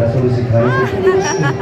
a la solución.